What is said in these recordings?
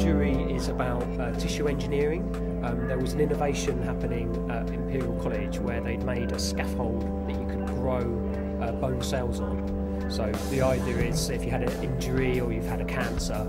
surgery is about uh, tissue engineering. Um, there was an innovation happening at Imperial College where they'd made a scaffold that you could grow uh, bone cells on. So the idea is if you had an injury or you've had a cancer,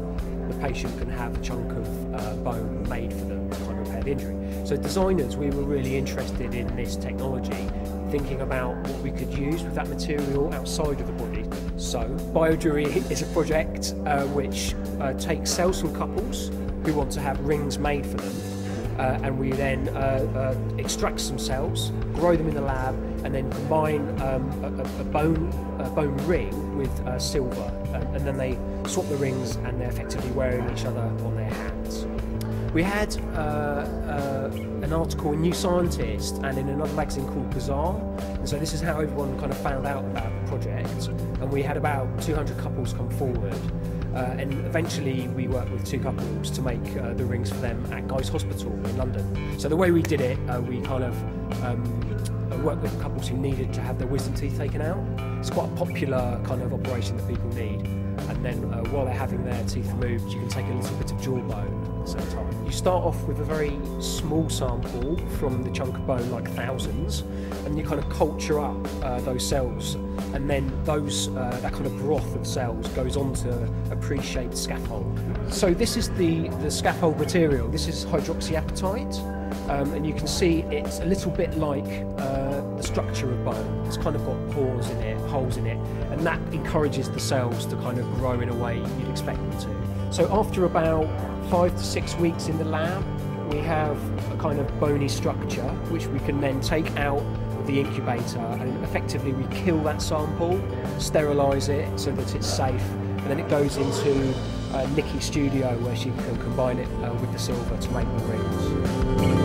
the patient can have a chunk of uh, bone made for them to kind of repair the injury. So designers, we were really interested in this technology, thinking about what we could use with that material outside of the body. So Biojewellery is a project uh, which uh, takes cells from couples who want to have rings made for them uh, and we then uh, uh, extract some cells, grow them in the lab, and then combine um, a, a, bone a bone ring with uh, silver, and, and, then they swap the rings, and they're effectively wearing each other on their hands. We had uh, uh, an article in New Scientist and in another magazine called Bazaar, and so this is how everyone kind of found out about the project. And we had about 200 couples come forward uh, and eventually we worked with two couples to make uh, the rings for them at Guy's Hospital in London. So the way we did it, uh, we kind of um, worked with couples who needed to have their wisdom teeth taken out. It's quite a popular kind of operation that people need. And then uh, while they're having their teeth removed, you can take a little bit of jawbone at the same time. You start off with a very small sample from the chunk of bone, like thousands, and you kind of culture up uh, those cells and then those uh, that kind of broth of cells goes onto a pre-shaped scaffold. So this is the, the scaffold material. This is hydroxyapatite, um, and you can see it's a little bit like uh, the structure of bone. It's kind of got pores in it, holes in it, and that encourages the cells to kind of grow in a way you'd expect them to. So after about five to six weeks in the lab, we have a kind of bony structure which we can then take out of the incubator and effectively we kill that sample, sterilise it so that it's safe, and then it goes into uh, Nikki's studio where she can combine it uh, with the silver to make the rings.